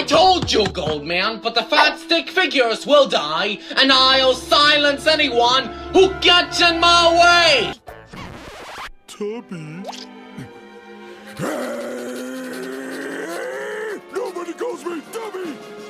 I told you, Goldman, but the fat stick figures will die, and I'll silence anyone who gets in my way! Tubby. Nobody calls me Tubby!